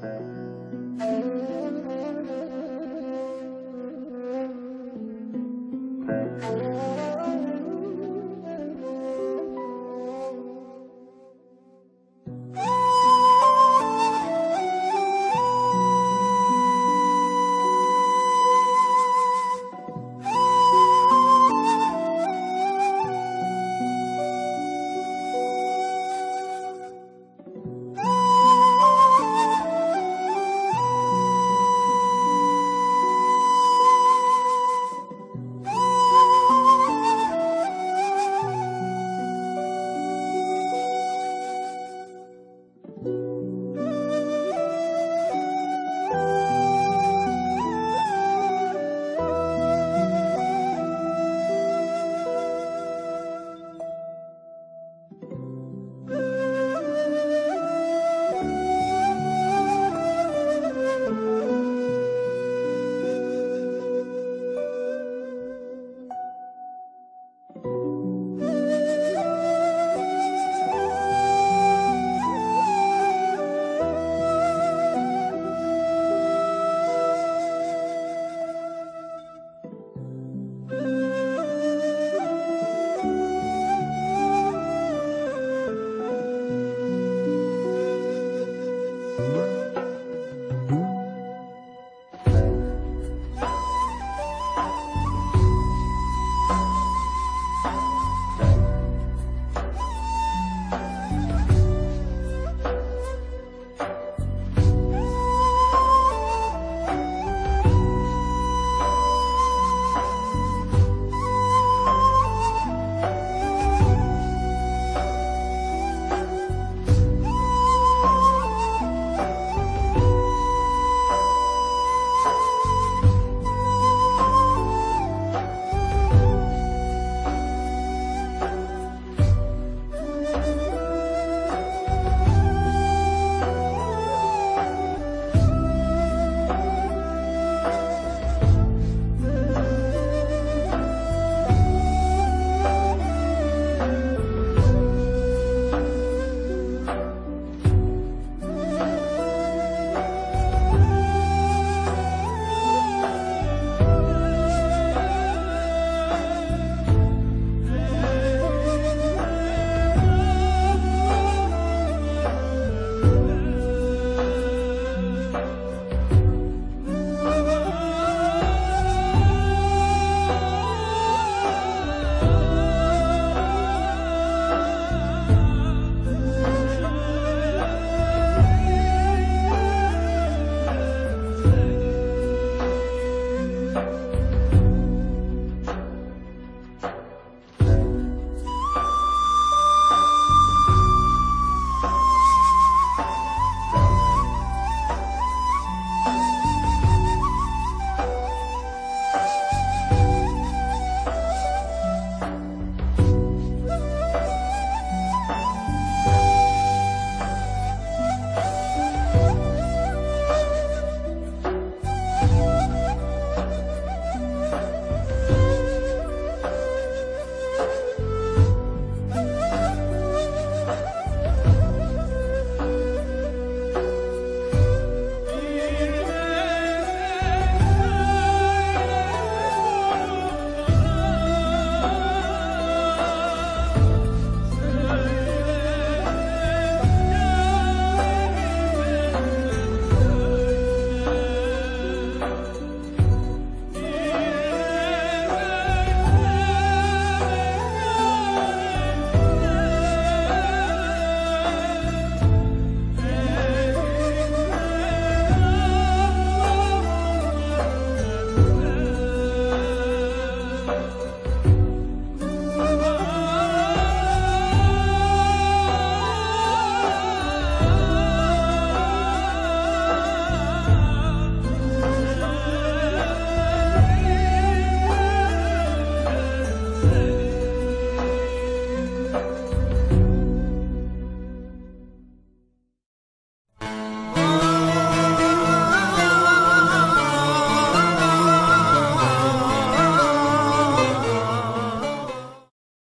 Bye. Bye.